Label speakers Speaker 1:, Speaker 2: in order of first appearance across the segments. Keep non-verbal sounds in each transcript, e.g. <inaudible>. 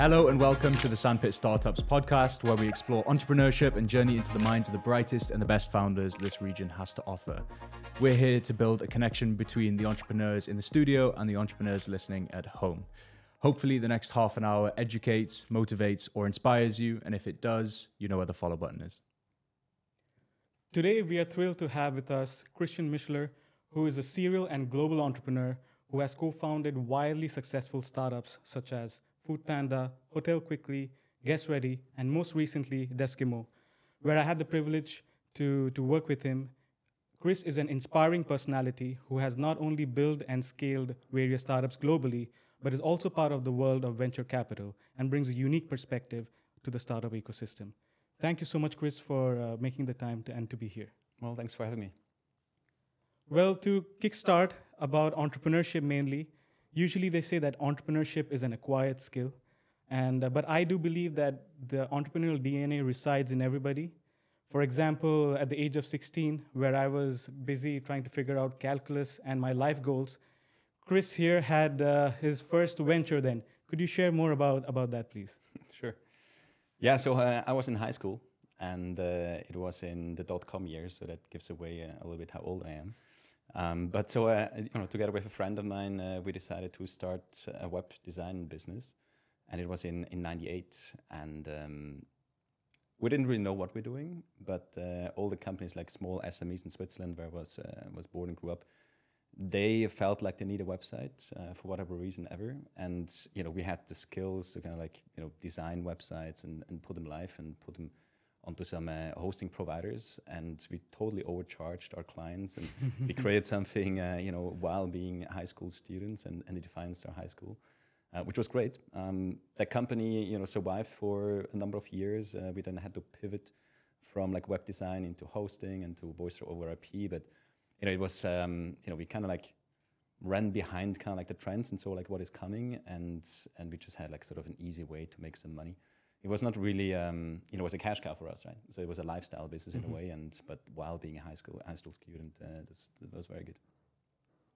Speaker 1: Hello and welcome to the Sandpit Startups podcast, where we explore entrepreneurship and journey into the minds of the brightest and the best founders this region has to offer. We're here to build a connection between the entrepreneurs in the studio and the entrepreneurs listening at home. Hopefully, the next half an hour educates, motivates, or inspires you, and if it does, you know where the follow button is.
Speaker 2: Today, we are thrilled to have with us Christian Mischler, who is a serial and global entrepreneur who has co founded wildly successful startups such as Food Panda, Hotel Quickly, Guest Ready, and most recently, Deskimo, where I had the privilege to, to work with him. Chris is an inspiring personality who has not only built and scaled various startups globally, but is also part of the world of venture capital and brings a unique perspective to the startup ecosystem. Thank you so much, Chris, for uh, making the time to, and to be here.
Speaker 3: Well, thanks for having me.
Speaker 2: Well, to kickstart about entrepreneurship mainly, usually they say that entrepreneurship is an acquired skill. And uh, but i do believe that the entrepreneurial dna resides in everybody. For example at the age of 16 where i was busy trying to figure out calculus and my life goals chris here had uh, his first venture then. Could you share more about about that please? <laughs>
Speaker 3: Sure. Yeah so uh, i was in high school and uh, it was in the dot-com years so that gives away uh, a little bit how old i am um, but so, uh, you know, together with a friend of mine, uh, we decided to start a web design business, and it was in in '98. And um, we didn't really know what we're doing, but uh, all the companies like small SMEs in Switzerland, where I was uh, was born and grew up, they felt like they need a website uh, for whatever reason ever. And you know, we had the skills to kind of like you know design websites and, and put them live and put them onto some uh, hosting providers, and we totally overcharged our clients, and we created <laughs> something, uh, you know, while being high school students, and, and it defines our high school, uh, which was great. Um, that company, you know, survived for a number of years. Uh, we then had to pivot from like web design into hosting and to voice over IP, but you know, it was, um, you know, we kind of like ran behind kind of like the trends and so like what is coming, and and we just had like sort of an easy way to make some money it was not really um, you know it was a cash cow for us right so it was a lifestyle business mm-hmm. in a mm-hmm. way and but while being a high school high school student uh, that was very good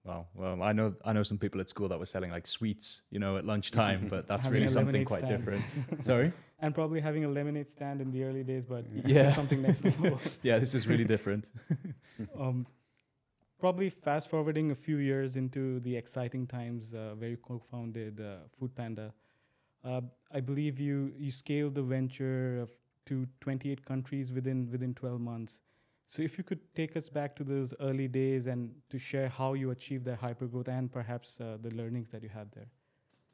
Speaker 1: Wow. Well, I know I know some people at school that were selling like sweets, you know, at lunchtime, <laughs> but that's really something quite stand. different. <laughs> Sorry.
Speaker 2: And probably having a lemonade stand in the early days, but yeah, something next <laughs> level.
Speaker 1: yeah, this is really different.
Speaker 2: um, probably fast forwarding a few years into the exciting times, uh, where you co-founded uh, Food Panda. Uh, I believe you you scaled the venture to 28 countries within within 12 months. So if you could take us back to those early days and to share how you achieved that hypergrowth and perhaps uh, the learnings that you had there.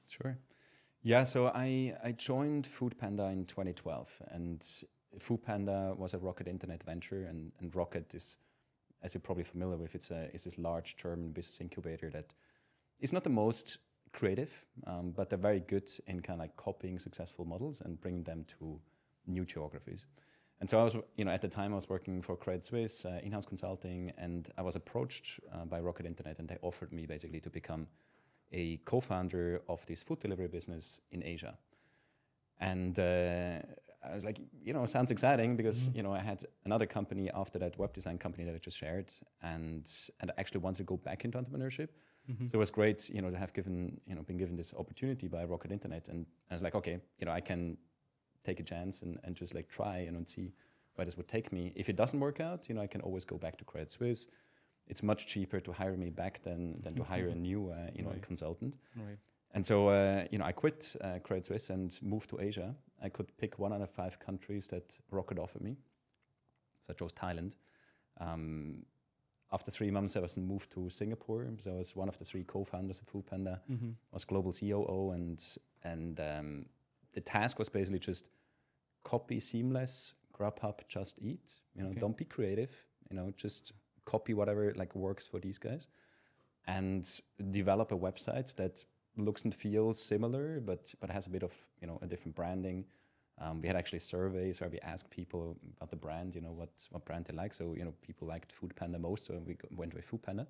Speaker 3: Sure. Yeah, so I, I joined Food Panda in 2012 and Food Panda was a Rocket Internet venture and, and Rocket is, as you're probably familiar with, it's, a, it's this large German business incubator that is not the most creative, um, but they're very good in kind of like copying successful models and bringing them to new geographies. And so I was, you know, at the time I was working for Credit Suisse, uh, in-house consulting, and I was approached uh, by Rocket Internet, and they offered me basically to become a co-founder of this food delivery business in Asia. And uh, I was like, you know, sounds exciting because mm-hmm. you know I had another company after that web design company that I just shared, and and I actually wanted to go back into entrepreneurship. Mm-hmm. So it was great, you know, to have given, you know, been given this opportunity by Rocket Internet, and, I was like, okay, you know, I can take a chance and, and just like try you know, and see where this would take me. If it doesn't work out, you know, I can always go back to Credit Suisse. It's much cheaper to hire me back than than to hire a new, uh, you know, right. consultant. Right. And so, uh, you know, I quit uh, Credit Suisse and moved to Asia. I could pick one out of five countries that Rocket offered me. So I chose Thailand. Um, after three months, I was moved to Singapore. So I was one of the three co-founders of Foodpanda. Mm-hmm. was global COO, and and um, the task was basically just copy Seamless, Grubhub, Just Eat. You know, okay. don't be creative. You know, just copy whatever like works for these guys, and develop a website that looks and feels similar, but but has a bit of you know a different branding, um, we had actually surveys where we asked people about the brand, you know, what, what brand they like. So, you know, people liked Food Panda most, so we went with Food Panda.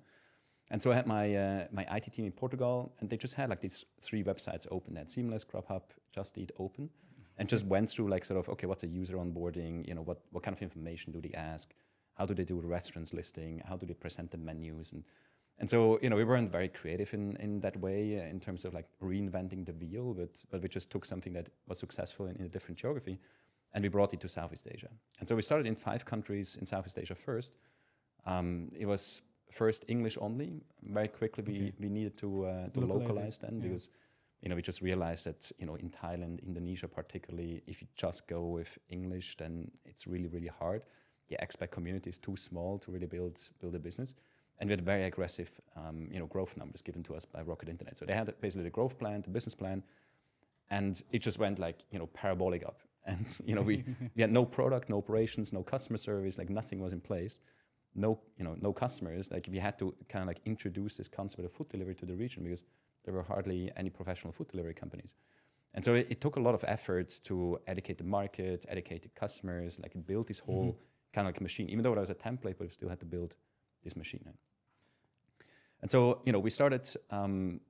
Speaker 3: And so I had my, uh, my IT team in Portugal, and they just had like these three websites open. Had Seamless, Grubhub, Just Eat open, and just went through like sort of, okay, what's a user onboarding? You know, what, what kind of information do they ask? How do they do the restaurants listing? How do they present the menus? And, And so, you know, we weren't very creative in, in that way uh, in terms of like reinventing the wheel, but, but we just took something that was successful in, in a different geography and we brought it to Southeast Asia. And so we started in five countries in Southeast Asia first. Um, it was first English only. Very quickly, we,
Speaker 2: Okay.
Speaker 3: we needed to, uh, to
Speaker 2: Localize
Speaker 3: localize then
Speaker 2: yeah.
Speaker 3: because, you know, we just realized that, you know, in Thailand, Indonesia particularly, if you just go with English, then it's really, really hard. The expat community is too small to really build, build a business. And we had very aggressive, um, you know, growth numbers given to us by Rocket Internet. So they had basically the growth plan, the business plan, and it just went like, you know, parabolic up. <laughs> And, you know, we, <laughs> we had no product, no operations, no customer service, like nothing was in place. No, you know, no customers. Like we had to kind of like introduce this concept of food delivery to the region because there were hardly any professional food delivery companies. And so it, it took a lot of efforts to educate the market, educate the customers, like build this whole kind of like machine. Even though it was a template, but we still had to build this machine. And so, you know, we started um,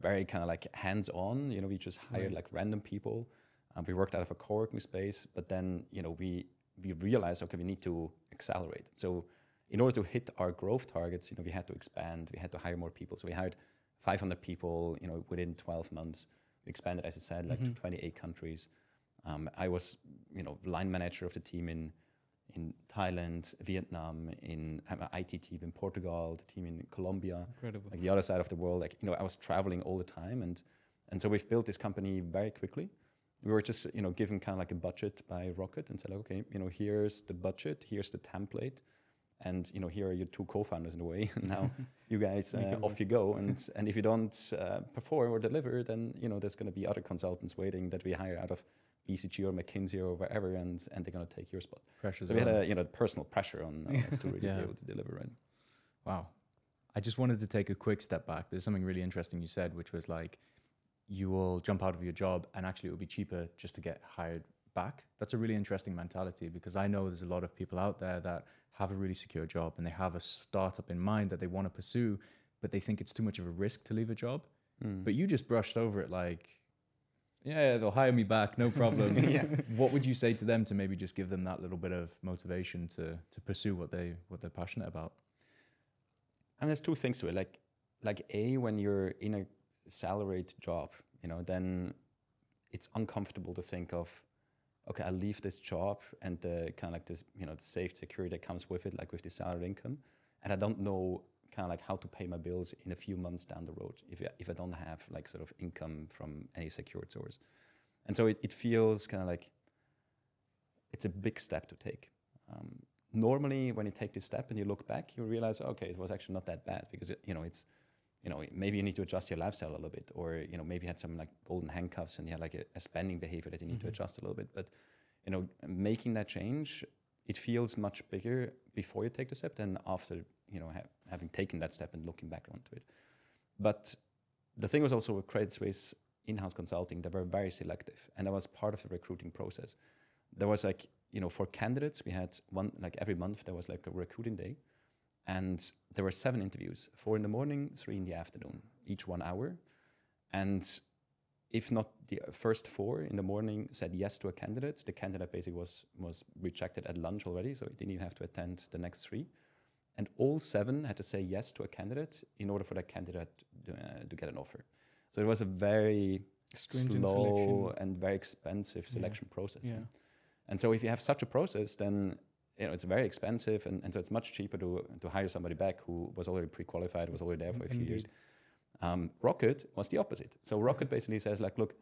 Speaker 3: very kind of like hands-on. You know, we just hired
Speaker 2: Right.
Speaker 3: like random people. Um, we worked out of a co-working space, but then you know we we realized okay we need to accelerate. So in order to hit our growth targets, you know we had to expand. We had to hire more people. So we hired 500 people. You know within 12 months, we expanded as I said like
Speaker 2: Mhm.
Speaker 3: to 28 countries. Um, I was you know line manager of the team in in Thailand, Vietnam, in I have IT team in Portugal, the team in Colombia
Speaker 2: Incredible.
Speaker 3: like the other side of the world. Like you know, I was traveling all the time, and and so we've built this company very quickly. We were just you know given kind of like a budget by Rocket and said, like, okay, you know, here's the budget, here's the template, and you know, here are your two co-founders in a way. <laughs> and now <laughs> you guys uh, off you go, and and if you don't uh, perform or deliver, then you know there's going to be other consultants waiting that we hire out of BCG or McKinsey or wherever, and and they're going to take your spot.
Speaker 1: Pressures
Speaker 3: So we had a you know personal pressure on, on <laughs> us to really
Speaker 1: Yeah.
Speaker 3: be able to deliver, right?
Speaker 1: Wow. I just wanted to take a quick step back. There's something really interesting you said, which was like, you will jump out of your job and actually it will be cheaper just to get hired back. That's a really interesting mentality because I know there's a lot of people out there that have a really secure job and they have a startup in mind that they want to pursue, but they think it's too much of a risk to leave a job.
Speaker 3: Mm.
Speaker 1: But you just brushed over it like, yeah, yeah, they'll hire me back, no problem. <laughs>
Speaker 3: Yeah.
Speaker 1: What would you say to them to maybe just give them that little bit of motivation to to pursue what they what they're passionate about?
Speaker 3: And there's two things to it. Like, like a when you're in a salaried job, you know, then it's uncomfortable to think of, okay, I leave this job and the kind of like this, you know, the safe security that comes with it, like with the salary income, and I don't know kind of like how to pay my bills in a few months down the road if I, if I don't have like sort of income from any secured source, and so it, it feels kind of like it's a big step to take. Um, normally when you take this step and you look back you realize okay it was actually not that bad because it, you know it's you know maybe you need to adjust your lifestyle a little bit or you know maybe you had some like golden handcuffs and you had like a, a spending behavior that you need to
Speaker 2: Mhm.
Speaker 3: adjust a little bit but you know making that change it feels much bigger before you take the step than after you know ha- having taken that step and looking back onto it. But the thing was also with credit suisse in-house consulting they were very selective and that was part of the recruiting process. There was like you know for candidates we had one like every month there was like a recruiting day and there were seven interviews four in the morning three in the afternoon each one hour. And if not the first four in the morning said yes to a candidate the candidate basically was was rejected at lunch already so he didn't even have to attend the next three and all seven had to say yes to a candidate in order for that candidate to, uh, to get an offer so it was a very
Speaker 2: Stringent
Speaker 3: slow
Speaker 2: selection.
Speaker 3: and very expensive
Speaker 2: Yeah.
Speaker 3: selection process
Speaker 2: Yeah.
Speaker 3: right? And so if you have such a process, then you know it's very expensive, and, and so it's much cheaper to to hire somebody back who was already pre-qualified, was already there for a few years. Um, Rocket was the opposite. So Rocket basically says like, look,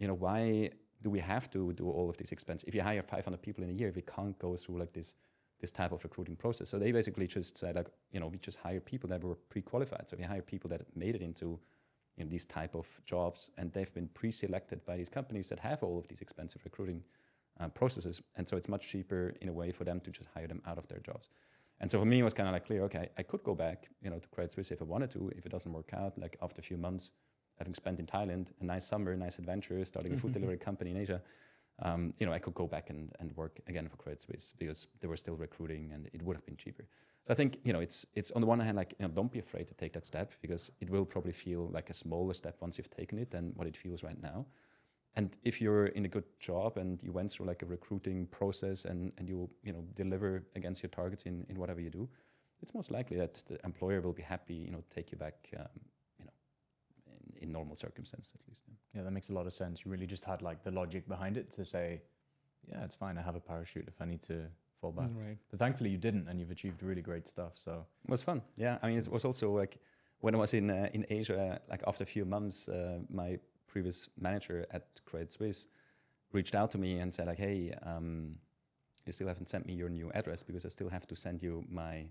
Speaker 3: you know, why do we have to do all of this expense? If you hire 500 people in a year, we can't go through like this this type of recruiting process. So they basically just said like, you know, we just hire people that were pre-qualified. So we hire people that made it into you know, these type of jobs, and they've been pre-selected by these companies that have all of these expensive recruiting uh, processes, and so it's much cheaper in a way for them to just hire them out of their jobs. And so for me, it was kind of like clear, okay, I could go back, you know, to Credit Suisse if I wanted to. If it doesn't work out, like after a few months, having spent in Thailand, a nice summer, nice adventure, starting a food delivery company in Asia, um, you know, I could go back and, and work again for Credit Suisse because they were still recruiting and it would have been cheaper. So I think, you know, it's it's on the one hand, like, you know, don't be afraid to take that step because it will probably feel like a smaller step once you've taken it than what it feels right now. And if you're in a good job and you went through like a recruiting process and, and you, you know, deliver against your targets in, in whatever you do, it's most likely that the employer will be happy, you know, take you back, um, in, in normal circumstances at least. yeah.
Speaker 1: Yeah, that makes a lot of sense. You really just had like the logic behind it to say, yeah, it's fine. I have a parachute if I need to fall back.
Speaker 2: Mm, right.
Speaker 1: But thankfully, you didn't, and you've achieved really great stuff. So
Speaker 3: It was fun. Yeah, I mean, it was also like when I was in uh, in Asia, like after a few months, uh, my previous manager at Credit Suisse reached out to me and said like, "Hey, um, you still haven't sent me your new address because I still have to send you my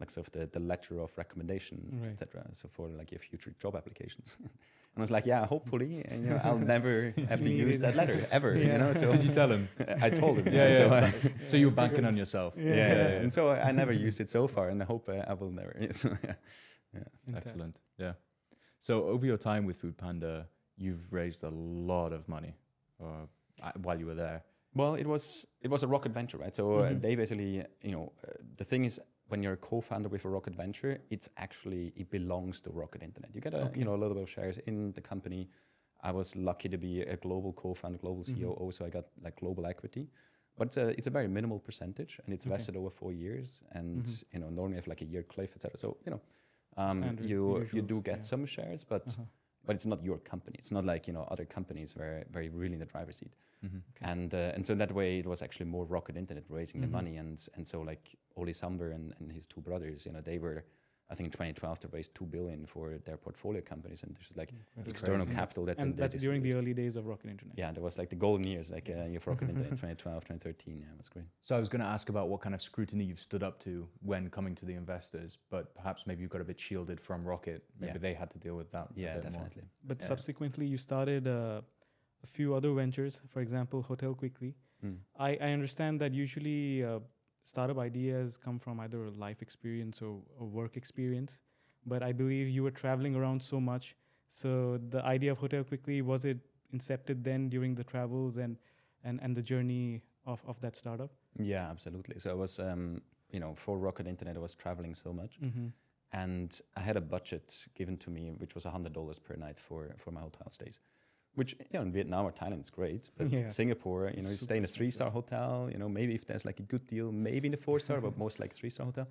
Speaker 3: like sort of the, the letter of recommendation,
Speaker 2: Right.
Speaker 3: etc. So for like your future job applications." <laughs> and I was like, "Yeah, hopefully, and, you know, I'll <laughs> never have to use that letter <laughs> ever."
Speaker 2: Yeah.
Speaker 3: You know, so
Speaker 1: did you tell him?
Speaker 3: I told him.
Speaker 1: Yeah,
Speaker 3: So,
Speaker 1: yeah.
Speaker 3: uh,
Speaker 1: so you were banking on yourself.
Speaker 2: Yeah.
Speaker 3: yeah,
Speaker 1: Yeah,
Speaker 3: yeah,
Speaker 1: yeah.
Speaker 3: and so I, I never used it so far, and I hope uh, I will never. So, yeah.
Speaker 2: Fantastic.
Speaker 1: Excellent. Yeah. So over your time with Food Panda, you've raised a lot of money uh, while you were there.
Speaker 3: Well, it was it was a rocket venture, right? So uh,
Speaker 2: Mhm.
Speaker 3: they basically, you know, uh, the thing is when you're a co-founder with a rocket venture, it's actually it belongs to Rocket Internet. You get a
Speaker 2: Okay.
Speaker 3: you know a little bit of shares in the company. I was lucky to be a global co-founder, global
Speaker 2: Mhm.
Speaker 3: COO, so I got like global equity. But it's a it's a very minimal percentage, and it's
Speaker 2: Okay.
Speaker 3: vested over four years. And
Speaker 2: Mhm.
Speaker 3: you know normally have like a year cliff, etc. So you know, um,
Speaker 2: Standard,
Speaker 3: you you do get
Speaker 2: yeah.
Speaker 3: some shares, but
Speaker 2: Uh-huh.
Speaker 3: But it's not your company. It's not like you know other companies where where you're really in the driver's seat.
Speaker 1: Mm-hmm.
Speaker 2: Okay.
Speaker 3: And uh, and so in that way it was actually more Rocket Internet raising
Speaker 2: Mhm.
Speaker 3: the money and and so like Oli Samwer and, and his two brothers, you know, they were I think in 2012 to raise two billion for their portfolio companies and there's like
Speaker 2: That's
Speaker 3: external
Speaker 2: crazy.
Speaker 3: capital that
Speaker 2: And that's during the early days of Rocket Internet.
Speaker 3: yeah, there was like the golden years, like uh, you Rocket Internet <laughs> 2012, 2013. Yeah, that's great.
Speaker 1: So I was going to ask about what kind of scrutiny you've stood up to when coming to the investors, but perhaps maybe you got a bit shielded from Rocket. Maybe
Speaker 3: Yeah.
Speaker 1: they had to deal with that. a
Speaker 3: Yeah,
Speaker 1: bit more.
Speaker 3: definitely.
Speaker 2: But
Speaker 3: Yeah.
Speaker 2: subsequently, you started uh, a few other ventures. For example, Hotel Quickly.
Speaker 3: Mm.
Speaker 2: I, I understand that usually uh, startup ideas come from either a life experience or a work experience. But I believe you were traveling around so much. So the idea of Hotel Quickly was it incepted then during the travels and and, and the journey of, of that startup?
Speaker 3: Yeah, absolutely. So I was, um, you know, for Rocket Internet, I was traveling so much,
Speaker 2: Mm-hmm.
Speaker 3: and I had a budget given to me, which was hundred dollars per night for for my hotel stays. Which you know in Vietnam or Thailand is great, but
Speaker 2: Yeah.
Speaker 3: Singapore, you know, you stay in a three star hotel. You know, maybe if there's like a good deal, maybe in a four star, but most like three star hotel.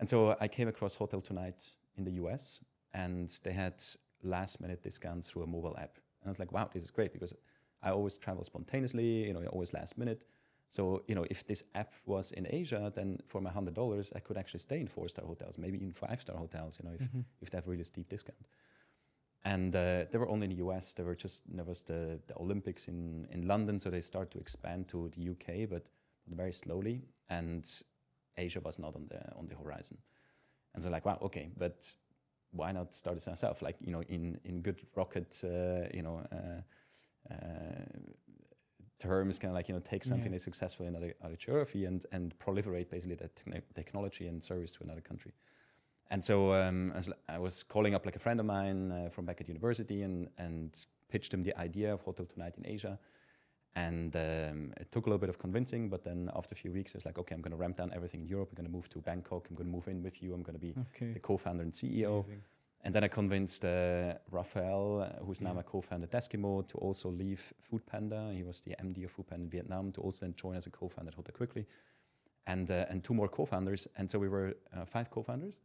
Speaker 3: And so I came across Hotel Tonight in the US, and they had last minute discounts through a mobile app. And I was like, wow, this is great because I always travel spontaneously. You know, always last minute. So you know, if this app was in Asia, then for my hundred dollars, I could actually stay in four star hotels, maybe even five star hotels. You know, if
Speaker 2: Mm-hmm.
Speaker 3: if they have really steep discount. And uh, they were only in the US. There were just there was the, the Olympics in, in London, so they start to expand to the UK, but, but very slowly. And Asia was not on the on the horizon. And so like, wow, okay, but why not start this ourselves? Like you know, in in good rocket, uh, you know. Uh, uh, terms kind of like you know take something
Speaker 2: Yeah.
Speaker 3: that's successful in other, other geography and and proliferate basically that techno- technology and service to another country and so um, I was calling up like a friend of mine uh, from back at university and and pitched him the idea of Hotel Tonight in Asia. And um, it took a little bit of convincing, but then after a few weeks, it's like, okay, I'm going to ramp down everything in Europe. I'm going to move to Bangkok. I'm going to move in with you. I'm going to be
Speaker 2: Okay.
Speaker 3: the co-founder and CEO.
Speaker 2: Amazing.
Speaker 3: And then I convinced uh, Raphael, uh, who's now
Speaker 2: Yeah.
Speaker 3: my co-founder at Deskimo, to also leave Food Panda. He was the MD of Food Panda in Vietnam, to also then join as a co-founder at Hotel Quickly, and uh, and two more co-founders. And so we were uh, five co-founders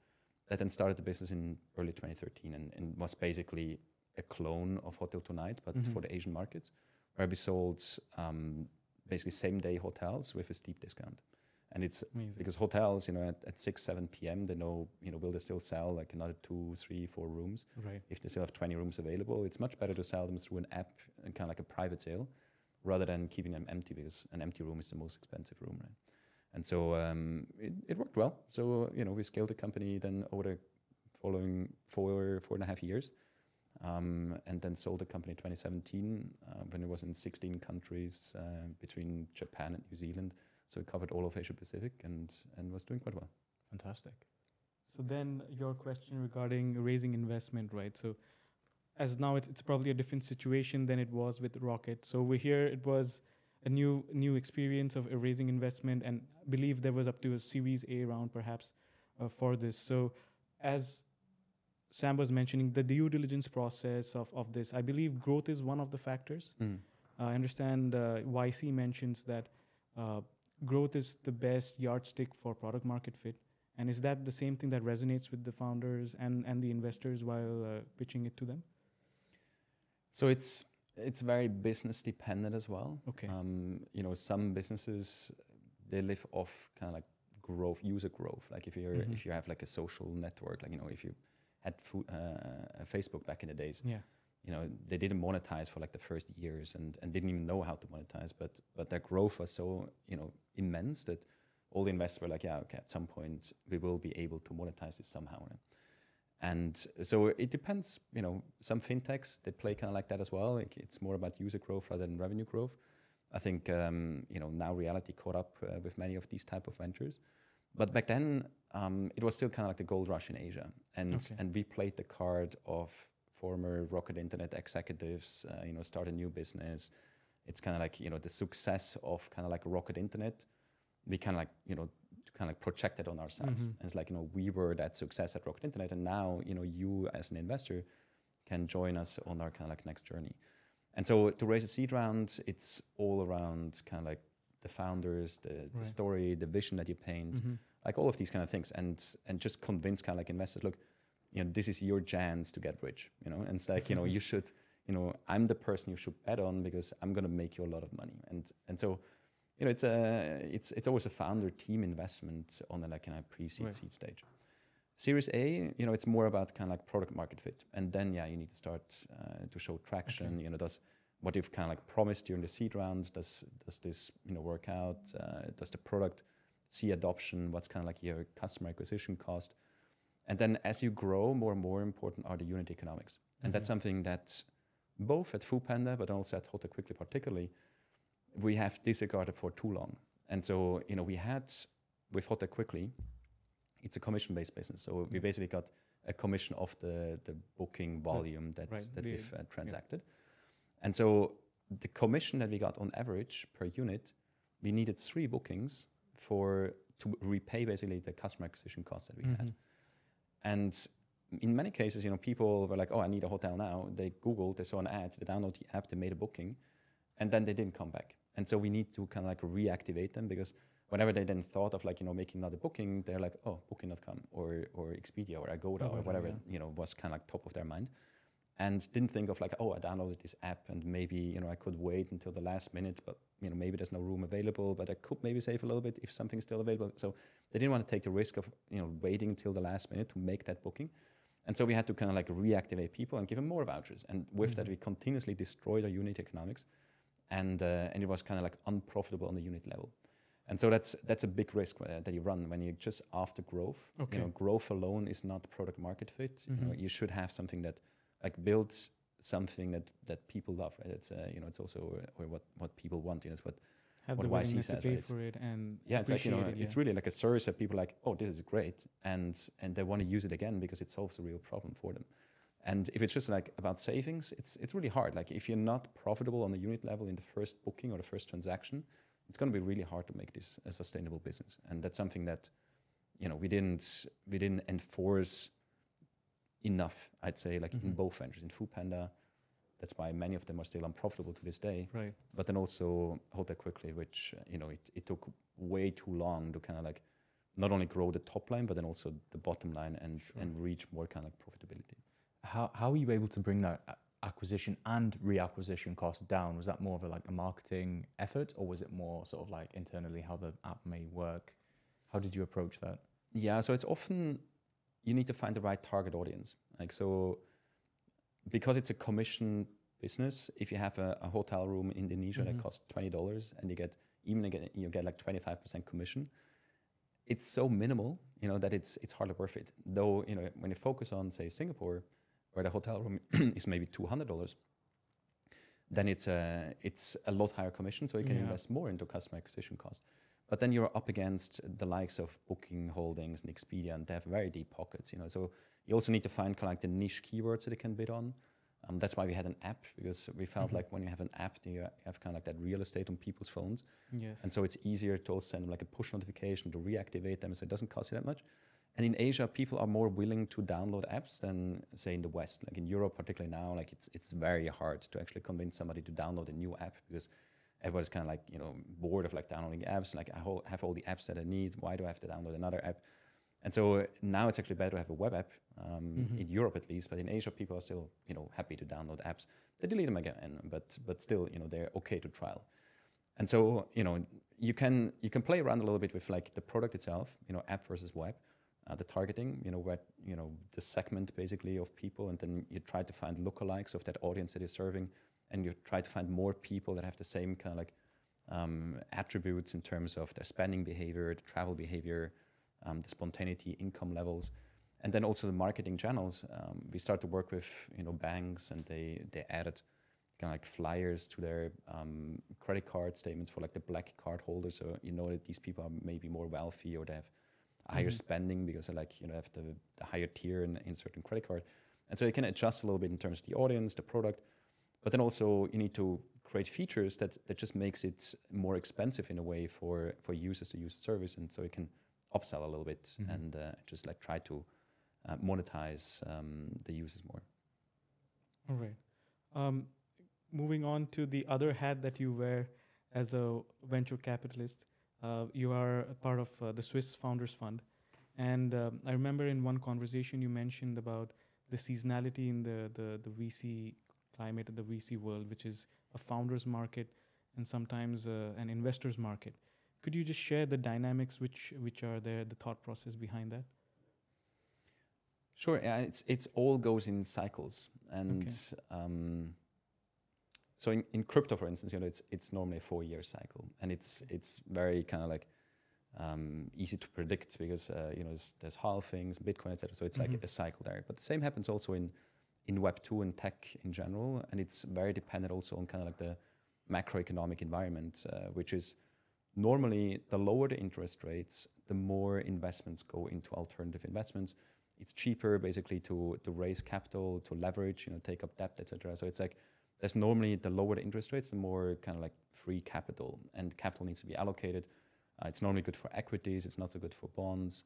Speaker 3: that then started the business in early 2013, and, and was basically a clone of Hotel Tonight, but
Speaker 2: Mhm.
Speaker 3: for the Asian markets, where we sold um, basically same-day hotels with a steep discount. And it's
Speaker 2: Amazing.
Speaker 3: because hotels, you know, at, at 6, 7 p.m., they know, you know, will they still sell like another two, three, four rooms?
Speaker 2: right.
Speaker 3: If they still have 20 rooms available, it's much better to sell them through an app and kind of like a private sale rather than keeping them empty because an empty room is the most expensive room, right? And so um, it, it worked well. So, you know, we scaled the company then over the following four, four and a half years. Um, and then sold the company in 2017 uh, when it was in 16 countries uh, between Japan and New Zealand. So it covered all of Asia Pacific and, and was doing quite well.
Speaker 1: Fantastic.
Speaker 2: So then your question regarding raising investment, right? So as now it's, it's probably a different situation than it was with Rocket. So over here it was a new new experience of raising investment, and I believe there was up to a Series A round perhaps uh, for this. So as Sam was mentioning, the due diligence process of, of this, I believe growth is one of the factors. Uh, I understand uh, YC mentions that uh, growth is the best yardstick for product market fit. And is that the same thing that resonates with the founders and, and the investors while uh, pitching it to them?
Speaker 3: So it's it's very business dependent as well.
Speaker 2: Okay.
Speaker 3: Um, you know, some businesses they live off kind of like growth, user growth. Like if you're
Speaker 2: Mhm.
Speaker 3: if you have like a social network, like you know, if you had fo- uh, Facebook back in the days,
Speaker 2: Yeah.
Speaker 3: you know, they didn't monetize for like the first years and, and didn't even know how to monetize. But but their growth was so you know immense that all the investors were like, yeah, okay, at some point we will be able to monetize this somehow. right? And so it depends. You know, some fintechs they play kind of like that as well. Like it's more about user growth rather than revenue growth. I think um, you know now reality caught up uh, with many of these type of ventures. But back then, um, it was still kind of like the gold rush in Asia, and
Speaker 2: Okay.
Speaker 3: and we played the card of former Rocket Internet executives. Uh, you know, start a new business. It's kind of like you know the success of kind of like Rocket Internet. We kind of like you know kind of like projected on ourselves.
Speaker 2: Mhm.
Speaker 3: And it's like you know we were that success at Rocket Internet, and now you know you as an investor can join us on our kind of like next journey. And so to raise a seed round, it's all around kind of like the founders, the, the
Speaker 2: Right.
Speaker 3: story, the vision that you paint,
Speaker 2: Mhm.
Speaker 3: like all of these kind of things, and and just convince kind of like investors, look, you know, this is your chance to get rich, you know, and it's like you know you <laughs> should, you know, I'm the person you should bet on because I'm gonna make you a lot of money, and and so. You know, it's a it's it's always a founder team investment on a like kind of pre-seed
Speaker 2: Right.
Speaker 3: seed stage. Series A, you know, it's more about kind of like product market fit, and then yeah, you need to start uh, to show traction. You know, does what you've kind of like promised during the seed round does does this you know work out? Uh, does the product see adoption? What's kind of like your customer acquisition cost? And then as you grow, more and more important are the unit economics, and that's
Speaker 2: Mhm.
Speaker 3: something that both at Foodpanda but also at Hotel Quickly particularly, we have disregarded for too long. And so you know we had with Hotel Quickly, it's a commission-based business. So we
Speaker 2: Yeah.
Speaker 3: basically got a commission of the the booking volume that
Speaker 2: right,
Speaker 3: that
Speaker 2: the-
Speaker 3: we've uh, transacted. And so the commission that we got on average per unit, we needed three bookings for to repay basically the customer acquisition costs that we had.
Speaker 2: Mhm.
Speaker 3: And in many cases, you know, people were like, "Oh, I need a hotel now." They googled, they saw an ad, they downloaded the app, they made a booking, and then they didn't come back. And so we need to kind of like reactivate them because whenever they then thought of like you know making another booking, they're like, "Oh, Booking.com or or Expedia or Agoda or whatever,"
Speaker 2: yeah.
Speaker 3: you know, was kind of like top of their mind. And didn't think of like, oh, I downloaded this app and maybe you know I could wait until the last minute, but you know maybe there's no room available, but I could maybe save a little bit if something's still available. So they didn't want to take the risk of you know waiting till the last minute to make that booking. And so we had to kind of like reactivate people and give them more vouchers. And with that,
Speaker 2: Mhm.
Speaker 3: we continuously destroyed our unit economics, and uh, and it was kind of like unprofitable on the unit level. And so that's that's a big risk uh, that you run when you're just after growth.
Speaker 2: Okay.
Speaker 3: You know, growth alone is not product market fit. You, know,
Speaker 2: Mhm.
Speaker 3: you should have something that like builds something that that people love. Right? It's uh, you know it's also uh, or what what people want. You know, it's what
Speaker 2: Have
Speaker 3: what
Speaker 2: the
Speaker 3: YC
Speaker 2: willingness to
Speaker 3: says,
Speaker 2: pay
Speaker 3: right?
Speaker 2: For it and
Speaker 3: yeah, it's like you know,
Speaker 2: it,
Speaker 3: it's really like a service that people are like, oh, this is great, and and they want to use it again because it solves a real problem for them. And if it's just like about savings, it's it's really hard. Like if you're not profitable on the unit level in the first booking or the first transaction, it's going to be really hard to make this a sustainable business. And that's something that, you know, we didn't we didn't enforce enough. I'd say like in
Speaker 2: Mhm.
Speaker 3: both ventures in Foodpanda. That's why many of them are still unprofitable to this day
Speaker 2: Right.
Speaker 3: but then also Hotel Quickly, which you know it, it took way too long to kind of like not only grow the top line but then also the bottom line and
Speaker 2: Sure.
Speaker 3: and reach more kind of like profitability.
Speaker 1: How how were you able to bring that acquisition and reacquisition cost down? Was that more of a like a marketing effort, or was it more sort of like internally how the app may work? How did you approach that?
Speaker 3: Yeah, so it's often you need to find the right target audience. Like so, because it's a commission business. If you have a, a hotel room in Indonesia
Speaker 2: Mhm.
Speaker 3: that costs twenty dollars and you get even get, you get like twenty five percent commission, it's so minimal, you know, that it's it's hardly worth it. Though you know when you focus on say Singapore, where the hotel room <clears throat> is maybe two hundred dollars, then it's a it's a lot higher commission, so you can
Speaker 2: Yeah.
Speaker 3: invest more into customer acquisition cost. But then you're up against the likes of Booking Holdings and Expedia, and they have very deep pockets, you know. So you also need to find kind of like the niche keywords that they can bid on. Um, that's why we had an app because we felt
Speaker 2: Mhm.
Speaker 3: like when you have an app, you have kind of like that real estate on people's phones,
Speaker 2: Yes.
Speaker 3: and so it's easier to also send them like a push notification to reactivate them, so it doesn't cost you that much. And in Asia, people are more willing to download apps than say in the West. Like in Europe, particularly now, like it's it's very hard to actually convince somebody to download a new app because everybody's kind of like you know bored of like downloading apps. Like I have all the apps that I need. Why do I have to download another app? And so now it's actually better to have a web app um,
Speaker 2: Mhm.
Speaker 3: in Europe at least, but in Asia people are still you know happy to download apps. They delete them again, but but still you know they're okay to trial. And so you know you can you can play around a little bit with like the product itself, you know, app versus web, uh, the targeting, you know, where, you know the segment basically of people, and then you try to find lookalikes of that audience that you're serving, and you try to find more people that have the same kind of like um, attributes in terms of their spending behavior, the travel behavior, um, the spontaneity, income levels, and then also the marketing channels. Um, we start to work with you know banks, and they they added kind of like flyers to their um, credit card statements for like the black card holders. So you know that these people are maybe more wealthy or they have higher
Speaker 2: Mhm.
Speaker 3: spending because they like you know have the, the higher tier in, in certain credit card, and so you can adjust a little bit in terms of the audience, the product, but then also you need to create features that that just makes it more expensive in a way for for users to use the service, and so you can upsell a little bit
Speaker 1: Mhm.
Speaker 3: and uh, just like try to uh, monetize um, the users more.
Speaker 2: All right. Um, moving on to the other hat that you wear as a venture capitalist, you are a part of uh, the Swiss Founders Fund, and um, I remember in one conversation you mentioned about the seasonality in the the, the VC climate and the VC world, which is a founders market and sometimes uh, an investors market. Could you just share the dynamics which which are there, the thought process behind that?
Speaker 3: Sure, yeah, it's it's all goes in cycles, and um, so in, in crypto, for instance, you know, it's it's normally a four year cycle, and it's it's very kind of like um, easy to predict because uh, you know there's, there's halvings, Bitcoin, etc. So it's
Speaker 2: Mhm.
Speaker 3: like a cycle there. But the same happens also in in Web two and tech in general, and it's very dependent also on kind of like the macroeconomic environment, uh, which is normally the lower the interest rates, the more investments go into alternative investments it's cheaper basically to to raise capital, to leverage, you know, take up debt, etc. So it's like there's normally the lower the interest rates, the more kind of like free capital, and capital needs to be allocated. Uh, it's normally good for equities. It's not so good for bonds,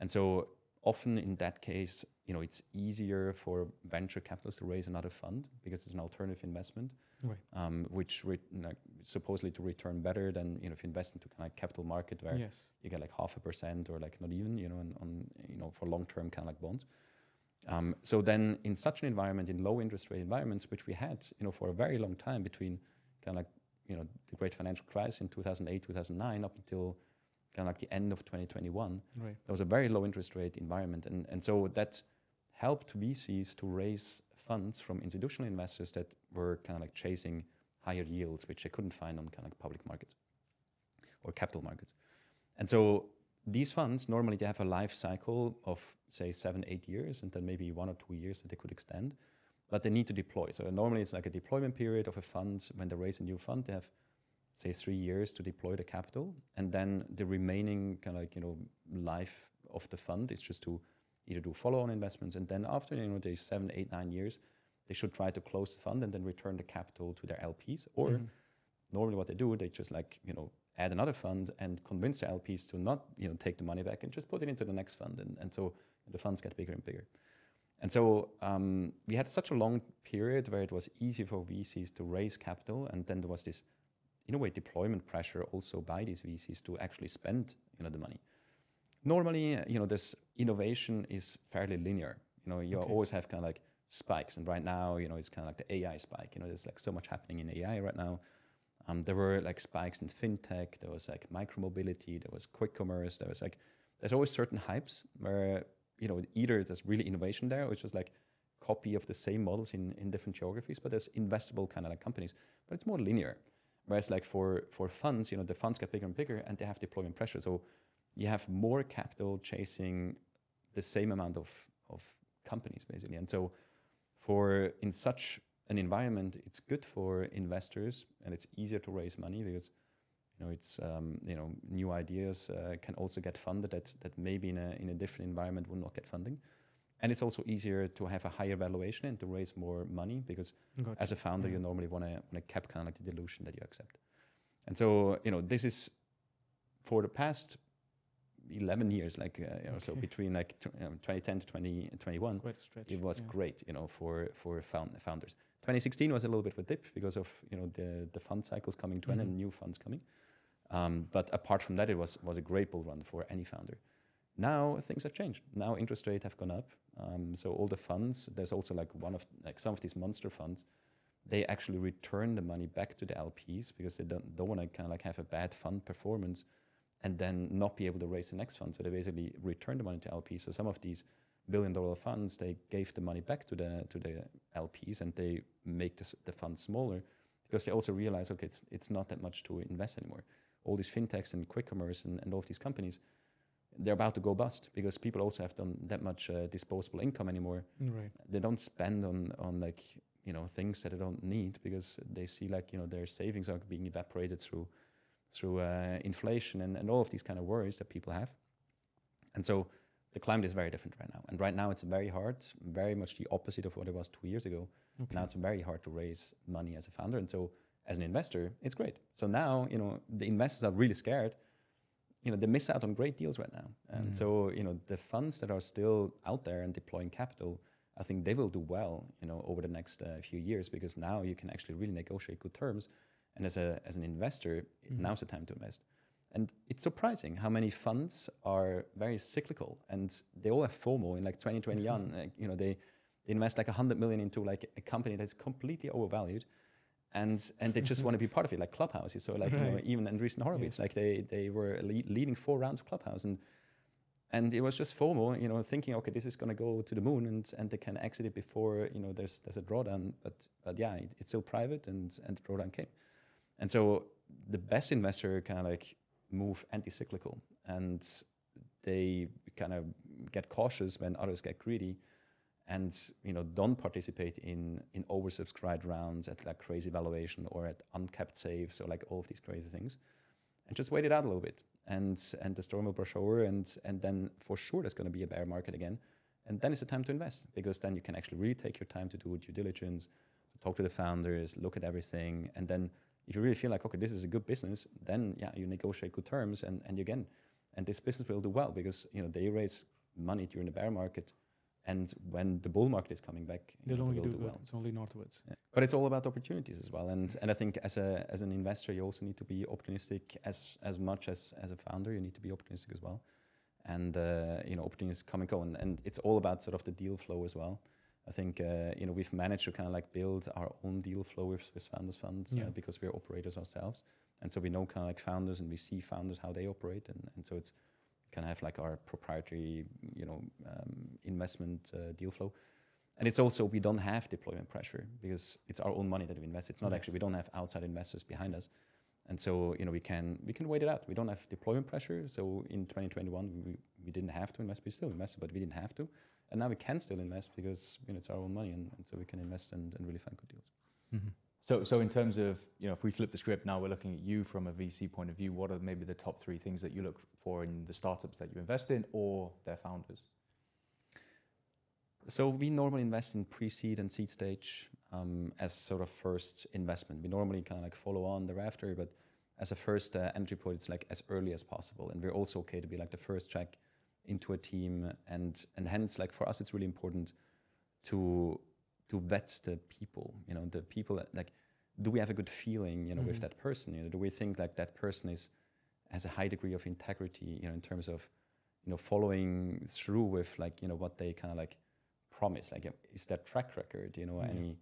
Speaker 3: and so often in that case, you know, it's easier for venture capitalists to raise another fund because it's an alternative investment,
Speaker 2: Right.
Speaker 3: um, which supposedly to return better than you know if you invest into kind of like capital market where
Speaker 2: Yes.
Speaker 3: you get like half a percent or like not even, you know, on, on you know for long term kind of like bonds. Um, so then, in such an environment, in low interest rate environments, which we had, you know, for a very long time between kind of like you know the great financial crisis in 2008, 2009, up until kind of like the end of 2021,
Speaker 2: Right.
Speaker 3: there was a very low interest rate environment, and and so that helped VCs to raise funds from institutional investors that were kind of like chasing higher yields, which they couldn't find on kind of like public markets or capital markets. And so these funds normally they have a life cycle of say seven, eight years, and then maybe one or two years that they could extend, but they need to deploy. So normally it's like a deployment period of a fund. When they raise a new fund, they have say three years to deploy the capital, and then the remaining kind of like you know life of the fund is just to either do follow-on investments, and then after you know these seven, eight, nine years, they should try to close the fund and then return the capital to their LPs. Or
Speaker 2: Mhm.
Speaker 3: normally what they do, they just like you know add another fund and convince their LPs to not you know take the money back and just put it into the next fund, and, and so the funds get bigger and bigger. And so um, we had such a long period where it was easy for VCs to raise capital, and then there was this, in a way, deployment pressure also by these VCs to actually spend you know the money. Normally, you know, this innovation is fairly linear. You know, you
Speaker 2: Okay.
Speaker 3: always have kind of like spikes, and right now, you know, it's kind of like the AI spike. You know, there's like so much happening in AI right now. Um, there were like spikes in fintech. There was like micromobility. There was quick commerce. There was like there's always certain hypes where you know either there's really innovation there, or it's just like copy of the same models in in different geographies. But there's investable kind of like companies, but it's more linear. Whereas like for for funds, you know, the funds get bigger and bigger, and they have deployment pressure. So you have more capital chasing the same amount of of companies basically, and so for in such an environment, it's good for investors and it's easier to raise money because you know it's um, you know new ideas uh, can also get funded that that maybe in a in a different environment would not get funding, and it's also easier to have a higher valuation and to raise more money because
Speaker 2: Gotcha.
Speaker 3: as a founder
Speaker 2: Yeah.
Speaker 3: you normally want to want to cap kind of like the dilution that you accept, and so you know this is for the past. 11 years like uh, you know so between like um, 2010 to 2021
Speaker 2: Quite a stretch.
Speaker 3: it was
Speaker 2: yeah.
Speaker 3: great, you know, for for found, founders. 2016 was a little bit of a dip because of you know the the fund cycles coming to an end and new funds coming. Um, but apart from that, it was was a great bull run for any founder. now things have changed. Now interest rates have gone up. Um, so all the funds, there's also like one of like some of these monster funds, they actually return the money back to the LPs because they don't, don't want to kind of like have a bad fund performance and then not be able to raise the next fund. So they basically return the money to LPs. So some of these billion dollar funds, they gave the money back to the to the LPs and they make the, the fund smaller because they also realize, okay, it's, it's not that much to invest anymore. All these fintechs and quick commerce and, and all of these companies, they're about to go bust because people also have done that much uh, disposable income anymore.
Speaker 2: Right.
Speaker 3: They don't spend on on like you know things that they don't need because they see like you know their savings are being evaporated through through uh, inflation and, and all of these kind of worries that people have. And so the climate is very different right now. And right now it's very hard, very much the opposite of what it was two years ago.
Speaker 2: Okay.
Speaker 3: Now it's very hard to raise money as a founder. And so as an investor, it's great. So now, you know, the investors are really scared. You know, they miss out on great deals right now. And
Speaker 2: Mm.
Speaker 3: so, you know, the funds that are still out there and deploying capital, I think they will do well, you know, over the next uh, few years because now you can actually really negotiate good terms. And as a as an investor,
Speaker 2: Mhm.
Speaker 3: now's the time to invest. And it's surprising how many funds are very cyclical and they all have FOMO in like 2021. <laughs> like, you know, they, they invest like 100 million into like a company that's completely overvalued and and they just <laughs> want to be part of it, like Clubhouse. So like, you know, even Andreessen Horowitz,
Speaker 2: Yes.
Speaker 3: like they, they were le- leading four rounds of Clubhouse and and it was just FOMO, you know, thinking, okay, this is going to go to the moon, and, and they can exit it before, you know, there's there's a drawdown. But but yeah, it, it's still private, and and the drawdown came, and so the best investor kind of like move anti-cyclical, and they kind of get cautious when others get greedy, and you know don't participate in in oversubscribed rounds at like crazy valuation or at uncapped SAFEs or like all of these crazy things, and just wait it out a little bit and and the storm will brush over and and then for sure there's going to be a bear market again. And then it's the time to invest because then you can actually really take your time to do due diligence to talk to the founders look at everything and then if you really feel like okay this is a good business then yeah you negotiate good terms and and again and this business will do well because you know they raise money during the bear market and when the bull market is coming back
Speaker 2: They'll only do
Speaker 3: do well
Speaker 2: It's only northwards.
Speaker 3: yeah. But it's all about opportunities as well. And and I think as a as an investor, you also need to be opportunistic as as much as as a founder. You need to be opportunistic as well. And uh, you know, opportunities come and go, and, and it's all about sort of the deal flow as well. I think uh, you know we've managed to kind of like build our own deal flow with with founders funds
Speaker 2: Yeah.
Speaker 3: uh, because we're operators ourselves, and so we know kind of like founders and we see founders how they operate, and and so it's kind of have like our proprietary you know um, investment uh, deal flow. And it's also we don't have deployment pressure because it's our own money that we invest. It's not actually we don't have outside investors behind us, and so you know we can we can wait it out. We don't have deployment pressure. So in 2021 we, we didn't have to invest. We still invested, but we didn't have to. And now we can still invest because you know it's our own money, and, and so we can invest and, and really find good deals.
Speaker 1: Mm-hmm. So, so in terms of you know, if we flip the script now, we're looking at you from a VC point of view. What are maybe the top three things that you look for in the startups that you invest in or their founders?
Speaker 3: So we normally invest in pre-seed and seed stage um, as sort of first investment. We normally kind of like follow on thereafter, but as a first uh, entry point, it's like as early as possible. And we're also okay to be like the first check into a team, and and hence like for us, it's really important to to vet the people. You know, the people that like, do we have a good feeling? You know, with
Speaker 2: Mhm.
Speaker 3: that person. You know, do we think like that person is has a high degree of integrity? You know, in terms of you know following through with like you know what they kind of like promise like is that track record you know
Speaker 2: Yeah.
Speaker 3: any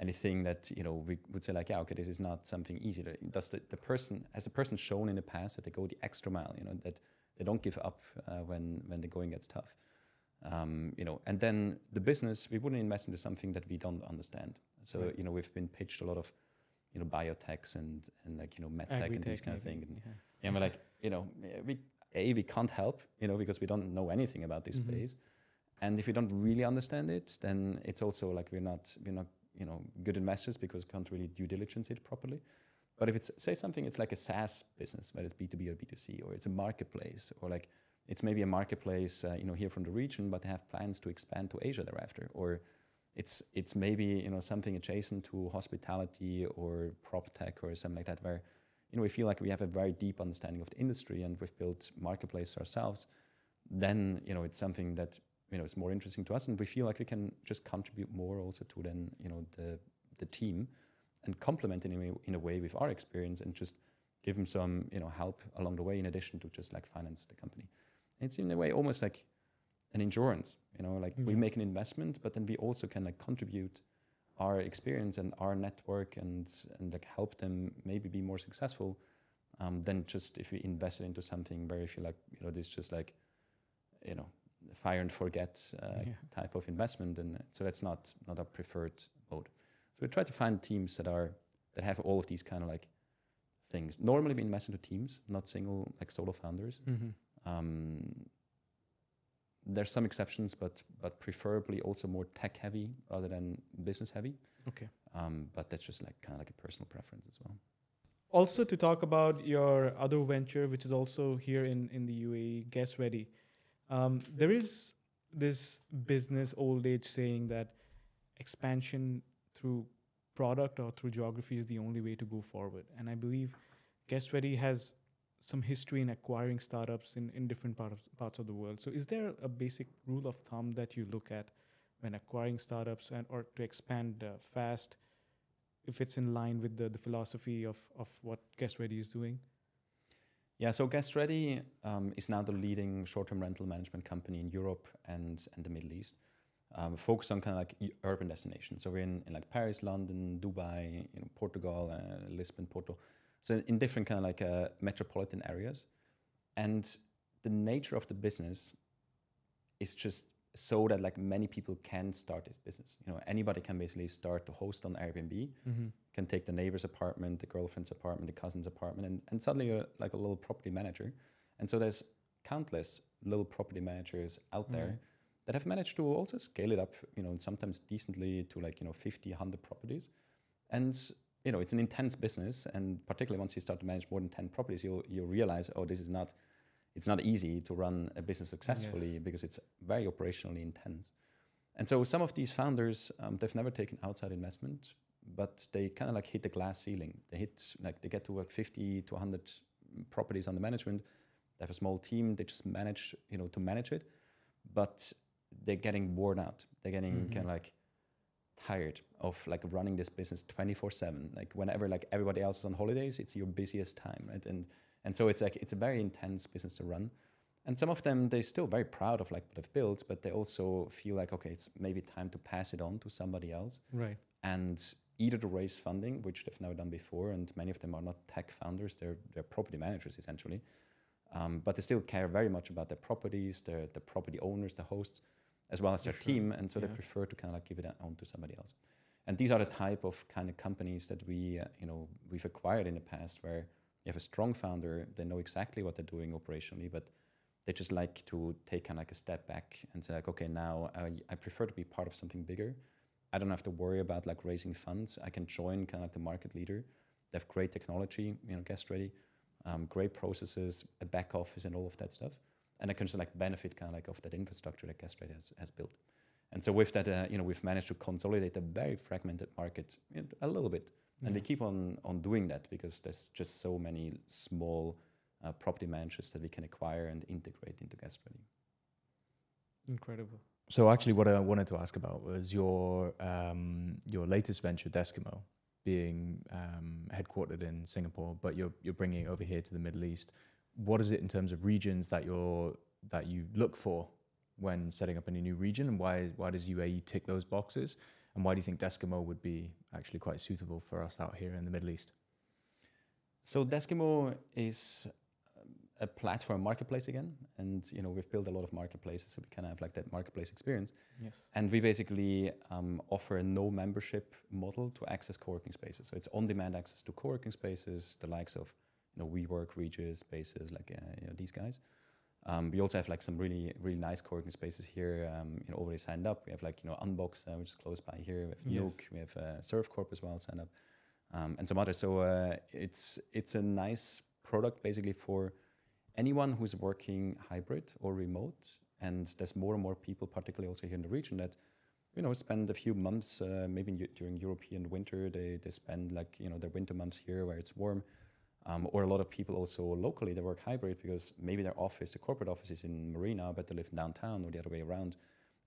Speaker 3: anything that you know we would say like yeah okay this is not something easy does the, the person has the person shown in the past that they go the extra mile you know that they don't give up uh, when when the going gets tough um, you know and then the business we wouldn't invest into something that we don't understand so
Speaker 2: Right.
Speaker 3: you know we've been pitched a lot of you know biotechs and and like you know medtech and these kind of things and,
Speaker 2: yeah.
Speaker 3: and we're like you know we a we can't help you know because we don't know anything about this
Speaker 2: Mhm.
Speaker 3: space and if we don't really understand it then it's also like we're not we're not you know good investors because we can't really due diligence it properly but if it's say something it's like a SaaS business whether it's B2B or B2C or it's a marketplace or like it's maybe a marketplace uh, you know here from the region but they have plans to expand to Asia thereafter. Or it's it's maybe you know something adjacent to hospitality or prop tech or something like that where you know we feel like we have a very deep understanding of the industry and we've built marketplace ourselves then you know it's something that you know is more interesting to us. And we feel like we can just contribute more also to then you know the the team and complement in a way, in a way with our experience and just give them some you know help along the way in addition to just like finance the company it's in a way almost like an insurance. You know, like we make an investment, but then we also can like contribute our experience and our network and and like help them maybe be more successful um, than just if we invested into something where if you like you know this just like you know fire and forget uh,
Speaker 2: Yeah.
Speaker 3: type of investment and so that's not not our preferred mode so we try to find teams that are that have all of these kind of like things normally we invest into teams not single like solo founders
Speaker 2: Mm-hmm.
Speaker 3: um, there's some exceptions, but but preferably also more tech heavy rather than business heavy.
Speaker 2: Okay.
Speaker 3: Um, but that's just like kind of like a personal preference as well.
Speaker 2: Also, to talk about your other venture, which is also here in, in the UAE, Guest Ready. Um, there is this business old age saying that expansion through product or through geography is the only way to go forward. And I believe Guest Ready has some history in acquiring startups in, in different part of, parts of the world. So, is there a basic rule of thumb that you look at when acquiring startups and or to expand uh, fast? if it's in line with the, the philosophy of, of what Guest Ready is doing.
Speaker 3: Yeah, so Guest Ready um, is now the leading short-term rental management company in Europe and and the Middle East. Um, focused on kind of like urban destinations. So we're in, in like Paris, London, Dubai, you know, Portugal, uh, Lisbon, Porto. So in different kind of like uh, metropolitan areas, and the nature of the business is just so that like many people can start this business. You know, anybody can basically start to host on Airbnb
Speaker 2: Mm-hmm.
Speaker 3: can take the neighbor's apartment, the girlfriend's apartment, the cousin's apartment, and, and suddenly you're like a little property manager. And so there's countless little property managers out there
Speaker 2: Right.
Speaker 3: That have managed to also scale it up, you know, sometimes decently to like, you know, 50, 100 properties. And, you know, it's an intense business. And particularly once you start to manage more than 10 properties, you'll, you'll realize, oh, this is not, it's not easy to run a business successfully
Speaker 2: Yes.
Speaker 3: because it's very operationally intense. And so some of these founders, um, they've never taken outside investment, but they kind of like hit the glass ceiling. They hit like they get to work 50 to 100 properties under management. They have a small team. They just manage, you know, to manage it, but they're getting worn out. They're getting
Speaker 2: Mhm.
Speaker 3: kind of like tired of like running this business 24 7 like whenever like everybody else is on holidays it's your busiest time right and and so it's like it's a very intense business to run and some of them they're still very proud of like what they've built but they also feel like okay it's maybe time to pass it on to somebody else
Speaker 2: Right.
Speaker 3: and either to raise funding which they've never done before and many of them are not tech founders they're they're property managers essentially um, but they still care very much about their properties their the property owners the hosts as well as their
Speaker 2: Sure.
Speaker 3: team and so they prefer to kind of like give it on to somebody else. And these are the type of kind of companies that we uh, you know we've acquired in the past where you have a strong founder they know exactly what they're doing operationally but they just like to take kind of like a step back and say like okay now I, I prefer to be part of something bigger. I don't have to worry about like raising funds. I can join kind of like the market leader. They have great technology you know guest ready um, great processes a back office and all of that stuff and i can just like benefit kind of like of that infrastructure that guest ready has, has built and so with that uh, you know we've managed to consolidate a very fragmented market you know, a little bit and we keep on on doing that because there's just so many small uh, property managers that we can acquire and integrate into guest ready
Speaker 2: Incredible.
Speaker 1: So actually, what I wanted to ask about was your um, your latest venture, Deskimo, being um, headquartered in Singapore, but you're you're bringing it over here to the Middle East. What is it in terms of regions that you're that you look for when setting up in a new region, and why why does UAE tick those boxes, and why do you think Deskimo would be actually quite suitable for us out here in the Middle East?
Speaker 3: So Deskimo is um, a platform marketplace again, and you know we've built a lot of marketplaces, so we kind of have like that marketplace experience.
Speaker 2: Yes.
Speaker 3: And we basically um, offer a no membership model to access co-working spaces. So it's on-demand access to co-working spaces, the likes of you know WeWork, Regus, Spaces, like uh, you know these guys. Um, we also have like some really really nice co-working spaces here. Um, you know already signed up. We have like you know Unbox, uh, which is close by here. We have
Speaker 2: Yes.
Speaker 3: Nuke. We have uh, Servcorp as well signed up, um, and some others. So uh, it's it's a nice product basically for anyone who's working hybrid or remote. And there's more and more people, particularly also here in the region, that you know spend a few months, uh, maybe in, during European winter, they they spend like you know their winter months here where it's warm. Um, or a lot of people also locally they work hybrid because maybe their office, the corporate office, is in Marina, but they live downtown or the other way around,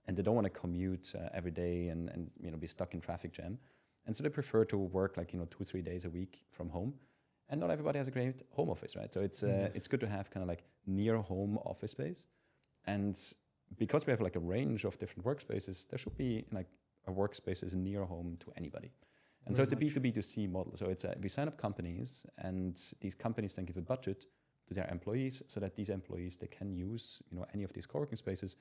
Speaker 3: and they don't want to commute uh, every day and and you know be stuck in traffic jam, and so they prefer to work like you know two three days a week from home, and not everybody has a great home office, right? So it's uh,
Speaker 2: Yes.
Speaker 3: it's good to have kind of like near home office space. and because we have like a range of different workspaces, there should be like a workspace is near home to anybody. And so it's a
Speaker 2: Very much.
Speaker 3: B2B2C model. So it's a, we sign up companies and these companies then give a budget to their employees so that these employees, they can use, you know, any of these co-working spaces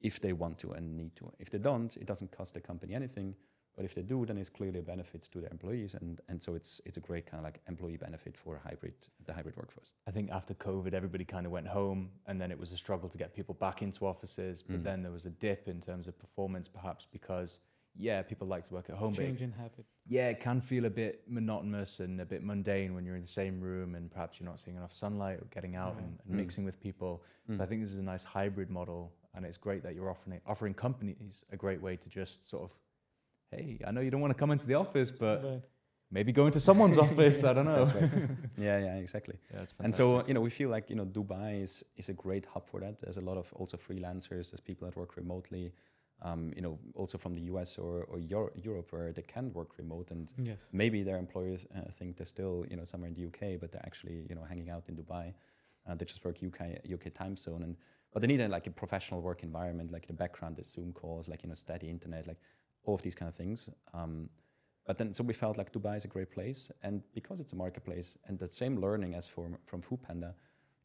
Speaker 3: if they want to and need to. If they don't, it doesn't cost the company anything. But if they do, then it's clearly a benefit to their employees. And, and so it's, it's a great kind of like employee benefit for hybrid, the hybrid workforce.
Speaker 1: I think after COVID, everybody kind of went home, and then it was a struggle to get people back into offices. But
Speaker 3: Mm.
Speaker 1: then there was a dip in terms of performance, perhaps because yeah, people like to work at home. but
Speaker 2: Change in habit.
Speaker 1: yeah, it can feel a bit monotonous and a bit mundane when you're in the same room and perhaps you're not seeing enough sunlight or getting out
Speaker 2: Right.
Speaker 1: and, and
Speaker 3: Mm.
Speaker 1: mixing with people.
Speaker 3: Mm.
Speaker 1: So I think this is a nice hybrid model, and it's great that you're offering offering companies a great way to just sort of, hey, I know you don't want to come into the office, but maybe go into someone's <laughs> office. I don't know.
Speaker 3: That's right. <laughs> yeah, yeah, exactly.
Speaker 1: Yeah,
Speaker 3: And so, you know, we feel like, you know, Dubai is, is a great hub for that. There's a lot of also freelancers, there's people that work remotely, um, you know, also from the US or, or Euro- Europe where they can work remote and
Speaker 2: Yes.
Speaker 3: maybe their employers uh, think they're still, you know, somewhere in the UK, but they're actually, you know, hanging out in Dubai. Uh, they just work UK, UK time zone. And, but they need a, like a professional work environment, like the background, the Zoom calls, like, you know, steady internet, like all of these kind of things. Um, but then, so we felt like Dubai is a great place. And because it's a marketplace and the same learning as from, from Foodpanda,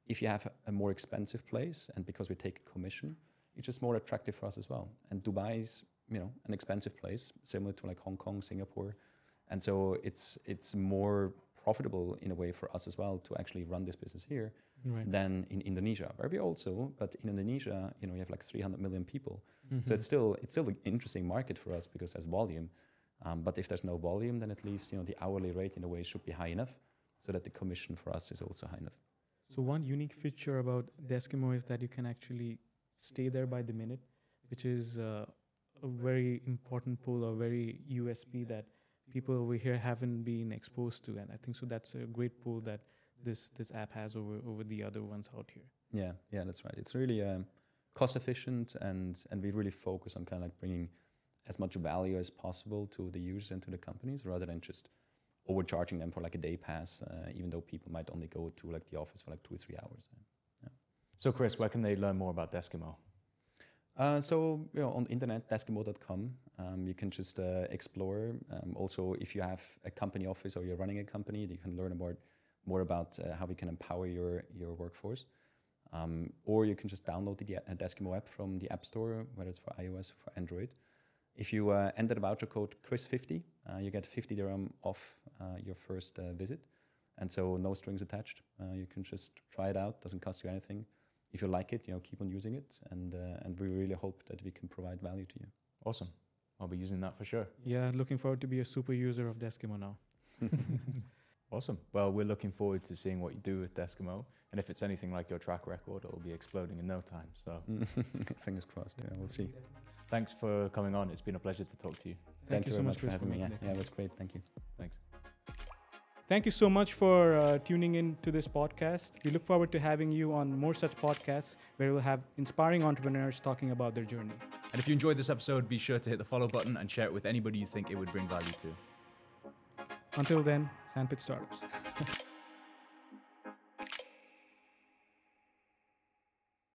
Speaker 3: if you have a, a more expensive place and because we take a commission, it's just more attractive for us as well. And Dubai is, you know, an expensive place, similar to like Hong Kong, Singapore. And so it's, it's more profitable in a way for us as well to actually run this business here
Speaker 2: Right.
Speaker 3: than in Indonesia, where we also, but in Indonesia, you know, you have like 300 million people. So
Speaker 2: Mhm.
Speaker 3: it's still it's still an interesting market for us because there's volume. Um, but if there's no volume, then at least you know the hourly rate in a way should be high enough, so that the commission for us is also high enough.
Speaker 2: So one unique feature about Deskimo is that you can actually stay there by the minute, which is uh, a very important pull or very USP that people over here haven't been exposed to, and I think so that's a great pull that this this app has over over the other ones out here.
Speaker 3: Yeah, yeah, that's right. It's really um, cost efficient, and and we really focus on kind of like bringing as much value as possible to the users and to the companies, rather than just overcharging them for like a day pass, uh, even though people might only go to like the office for like two or three hours.
Speaker 1: So, Chris, where can they learn more about Deskimo?
Speaker 3: Uh, so you know, on the internet, deskimo.com, um, you can just uh, explore. Um, also, if you have a company office or you're running a company, you can learn more more about uh, how we can empower your your workforce. Um, or you can just download the uh, Deskimo app from the App Store, whether it's for iOS or for Android. If you uh, enter the voucher code Chris50, uh, you get 50 dirham off your first visit, and so no strings attached. You can just try it out; doesn't cost you anything if you like it, you know, keep on using it, and uh, and we really hope that we can provide value to you.
Speaker 1: Awesome. I'll be using that for sure.
Speaker 2: Yeah, looking forward to be a super user of Deskimo now. <laughs> <laughs>
Speaker 1: Awesome. Well, we're looking forward to seeing what you do with Deskimo. And if it's anything like your track record, it'll be exploding in no time. So <laughs>
Speaker 3: Fingers crossed. Yeah, we'll see.
Speaker 1: thanks for coming on. It's been a pleasure to talk to you.
Speaker 2: Thank you
Speaker 3: you
Speaker 2: so
Speaker 3: very
Speaker 2: much,
Speaker 3: much for having
Speaker 2: for
Speaker 3: me. Yeah,
Speaker 2: making
Speaker 3: yeah, it was great. Thank you.
Speaker 1: Thanks.
Speaker 2: Thank you so much for uh, tuning in to this podcast. We look forward to having you on more such podcasts where we'll have inspiring entrepreneurs talking about their journey.
Speaker 1: And if you enjoyed this episode, be sure to hit the follow button and share it with anybody you think it would bring value to.
Speaker 2: Until then, Sandpit Startups. <laughs>